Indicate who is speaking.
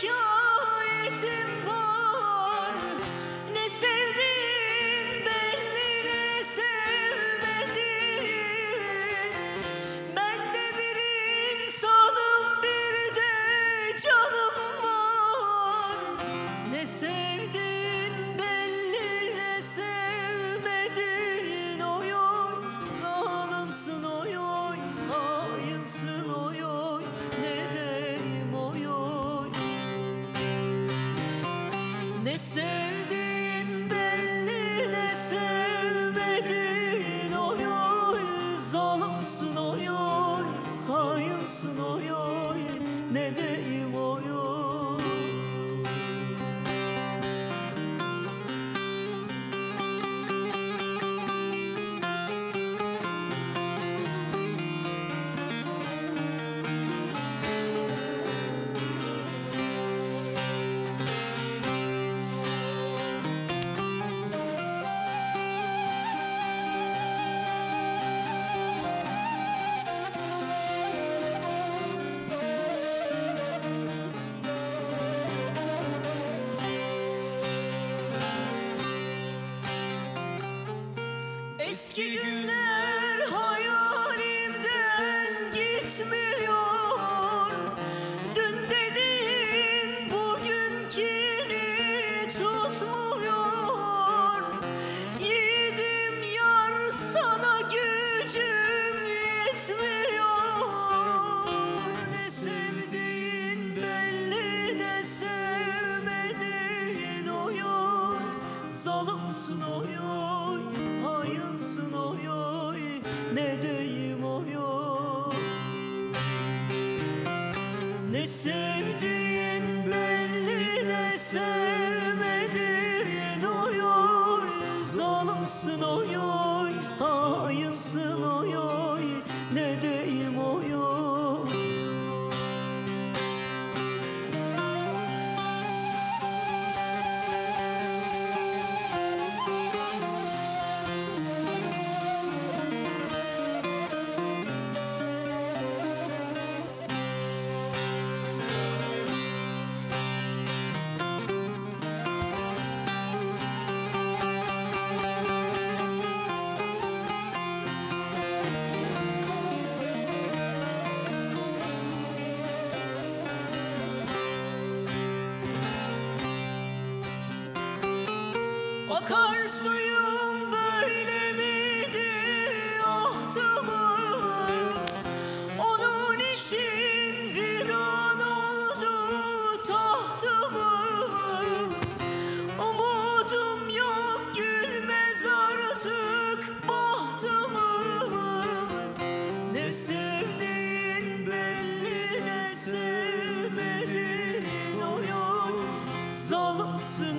Speaker 1: şikayetim ne deyim Eski günler hayalimden gitmiyor. Dün dediğin bugünkini tutmuyor. Yiğidim yar sana gücüm yetmiyor. Ne sevdiğin belli ne sevmediğin oy oy. Zalimsin oy oy oy. Ne deyim oy oy. Ne sevdiğin belli ne sevmediğin oy oy. Zalimsin oy oy. Hainsin oy oy. Ne deyim Akar suyum böyle miydi ahtımız? Onun için viran oldu tahtımız. Umudum yok gülmez artık bahtımız. Ne sevdiğin belli ne sevmedin oy oy Zalimsin